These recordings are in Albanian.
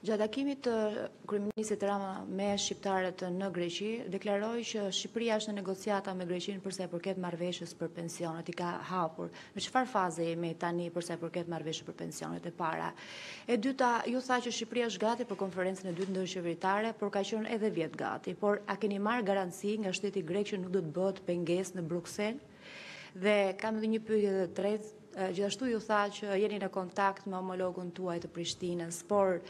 Gjatë takimit të kryeministrit Rama me shqiptarët në Greqi, deklaroi që Shqipëria është në negociata me Greqinë përsa i përket marrëveshjes për pensionet, i ka hapur. Në çfarë faze jemi tani përsa i përket marrëveshjes për pensionet e para? E dyta, ju tha që Shqipëria është gati për konferencën e dytë ndërqeveritare, por ka qenë edhe vjet gati. Por a keni marrë garanci nga shteti grek që nuk do të bëhet pengesë në Bruksel? Dhe kam edhe një pyetje të tretë, Gjithashtu ju tha që jeni në kontakt me homologun tuaj të Prishtinës, por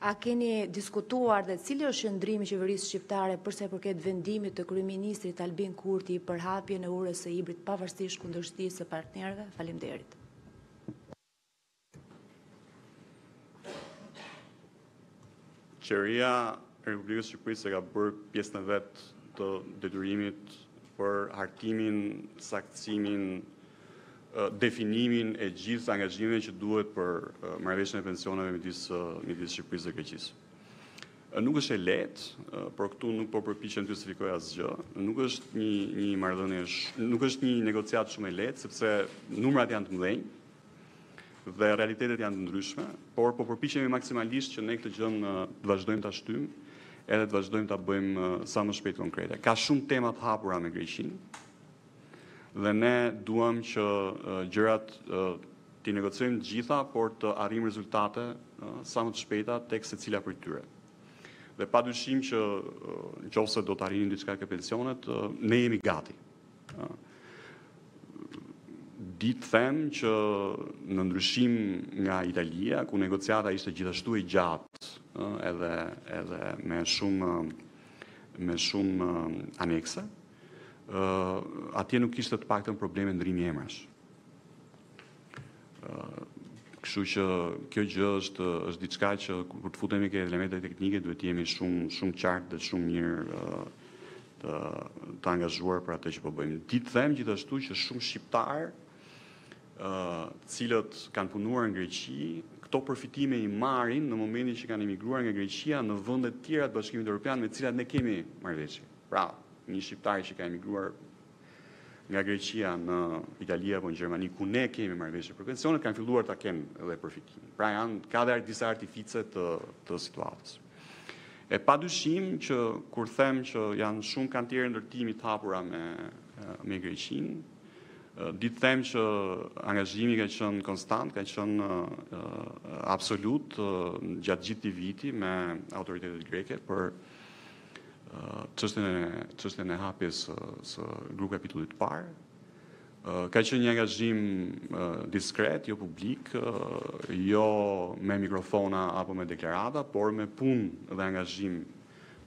a keni diskutuar dhe cili është qëndrimi i qeverisë shqiptare përsa i përket vendimit të kryeministrit Albin Kurti për hapjen e urës së Ibrit pavarësisht kundërshtisë së partnerëve? Faleminderit. Qeveria e Republikës së Shqipërisë e ka bërë pjesën e vet të detyrimit për hartimin, saktësimin, definimin e gjithë angazhimeve që duhet për marrëveshjen e pensioneve midis midis Shqipërisë dhe Greqisë. Nuk është e lehtë, por këtu nuk po përpiqem të justifikoj asgjë. Nuk është një një marrëdhënie, nuk është një negociatë shumë e lehtë sepse numrat janë të mëdhenj. Dhe realitetet janë të ndryshme, por po përpiqemi maksimalisht që ne këtë gjë të vazhdojmë ta shtyjmë, edhe të vazhdojmë ta bëjmë sa më shpejt konkrete. Ka shumë tema të hapura me Greqinë. Dhe ne duam që gjërat t'i negociojmë të gjitha, por të arrijmë rezultate sa më të shpejta tek secila prej tyre. Dhe padyshim që në qoftë se do të arrinim diçka ke pensionet, ne jemi gati. Di të them që në ndryshim nga Italia, ku negociata ishte gjithashtu e gjatë, edhe edhe me shumë me shumë anekse, atje nuk kishte të paktën probleme ndërrimi emrash. Kështu që kjo gjë është është diçka që kur të futemi ke elemente teknike duhet të jemi shumë shumë qartë dhe shumë mirë të të angazhuar për atë që po bëjmë. Di të them gjithashtu që shumë shqiptarë të cilët kanë punuar në Greqi, këto përfitime i marrin në momentin që kanë emigruar nga Greqia në vende të tjera të Bashkimit Evropian me të cilat ne kemi marrëveshje. Pra, një shqiptar që ka emigruar nga Greqia në Itali apo në Gjermani ku ne kemi marrëveshje për pensionet kanë filluar ta kenë edhe përfitimin. Pra janë ka dhe disa artifice të të situatës. E padyshim që kur them që janë shumë kantiere ndërtimi të hapura me me Greqinë, di të them që angazhimi ka qenë konstant, ka qenë absolut gjatë gjithë këtij viti me autoritetet greke për Çështjen e e hapjes së grupkapitullit të parë. Ka qenë një angazhim diskret, jo publik, jo me mikrofona apo me deklarata, por me punë dhe angazhim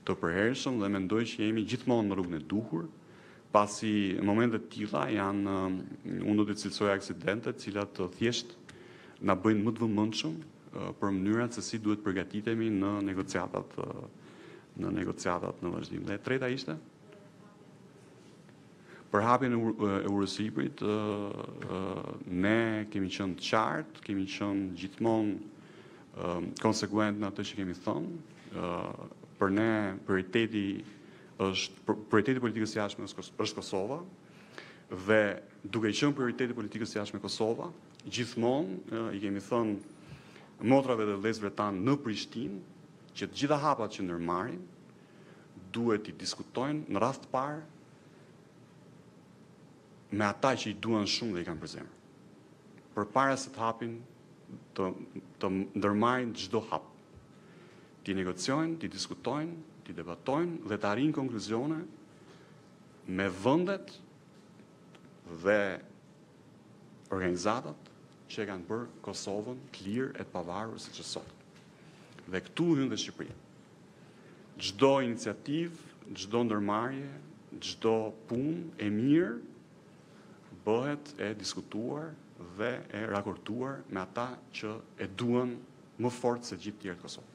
të përhershëm dhe mendoj që jemi gjithmonë në rrugën e duhur. pasi momente të tilla janë unë do të cilësoj aksidente, të cilat thjesht na bëjnë më të vëmendshëm për mënyrat se si duhet të përgatitemi në negociatat në negociatat në vazhdim. Dhe e treta ishte për hapjen e urës së Ibrit ne kemi qenë të qartë, kemi qenë gjithmonë konsekuent në atë që kemi thënë. Për ne prioriteti Është prioriteti i politikës së jashtme është Kosova dhe duke qenë prioriteti i politikës së jashtme Kosova, gjithmonë i kemi thënë motrave dhe vëllezërve tanë në Prishtinë që të gjitha hapat që ndërmarrin duhet t'i diskutojnë në radhë të parë me ata që i duan shumë dhe i kanë përzemër. Përpara se të hapin të të ndërmarrin çdo hap. t'i negociojnë, t'i diskutojnë, t'i debatojnë dhe të arrijnë konkluzione me vendet dhe organizatat që e kanë bërë Kosovën të lirë e të pavarur siç është sot. Dhe këtu hyn dhe Shqipëria. Çdo iniciativë, çdo ndërmarrje, çdo punë e mirë bëhet e diskutuar dhe e rakorduar me ata që e duan më fort se gjithë tjerët Kosovën.